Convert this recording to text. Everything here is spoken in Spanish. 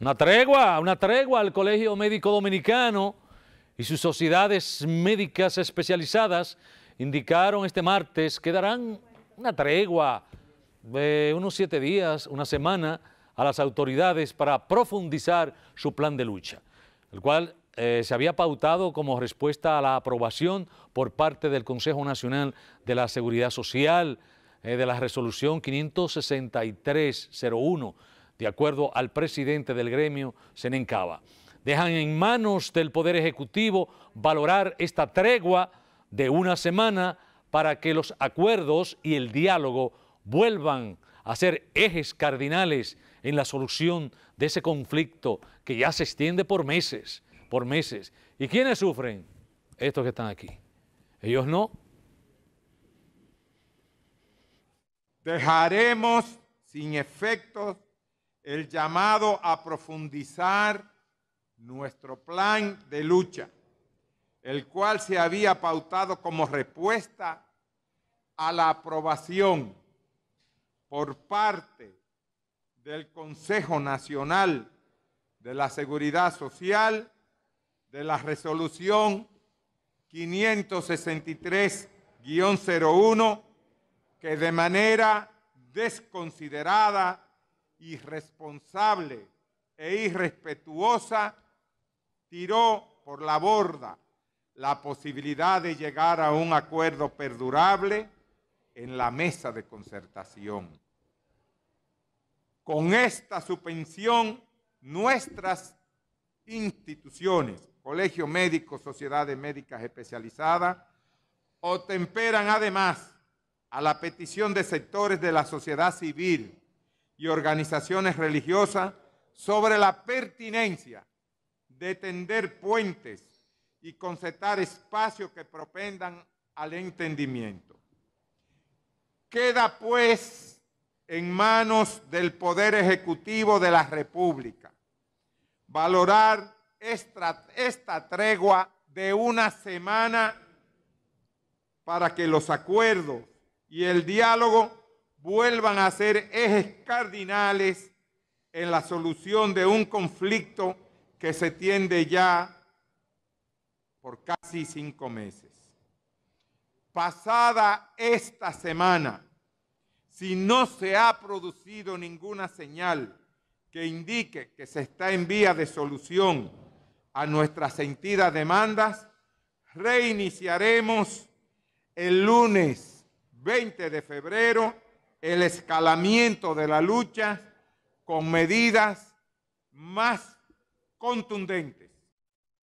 Una tregua, una tregua al Colegio Médico Dominicano y sus sociedades médicas especializadas indicaron este martes que darán una tregua de unos siete días, una semana, a las autoridades para profundizar su plan de lucha, el cual eh, se había pautado como respuesta a la aprobación por parte del Consejo Nacional de la Seguridad Social eh, de la resolución 56301 de acuerdo al presidente del gremio, Senencaba. Dejan en manos del Poder Ejecutivo valorar esta tregua de una semana para que los acuerdos y el diálogo vuelvan a ser ejes cardinales en la solución de ese conflicto que ya se extiende por meses, por meses. ¿Y quiénes sufren? Estos que están aquí. Ellos no. Dejaremos sin efectos el llamado a profundizar nuestro plan de lucha, el cual se había pautado como respuesta a la aprobación por parte del Consejo Nacional de la Seguridad Social de la resolución 563-01 que de manera desconsiderada irresponsable e irrespetuosa, tiró por la borda la posibilidad de llegar a un acuerdo perdurable en la mesa de concertación. Con esta suspensión, nuestras instituciones, Colegio Médico, Sociedades Médicas Especializadas, temperan además a la petición de sectores de la sociedad civil y organizaciones religiosas sobre la pertinencia de tender puentes y concertar espacios que propendan al entendimiento. Queda pues en manos del Poder Ejecutivo de la República valorar esta, esta tregua de una semana para que los acuerdos y el diálogo vuelvan a ser ejes cardinales en la solución de un conflicto que se tiende ya por casi cinco meses. Pasada esta semana, si no se ha producido ninguna señal que indique que se está en vía de solución a nuestras sentidas demandas, reiniciaremos el lunes 20 de febrero el escalamiento de la lucha con medidas más contundentes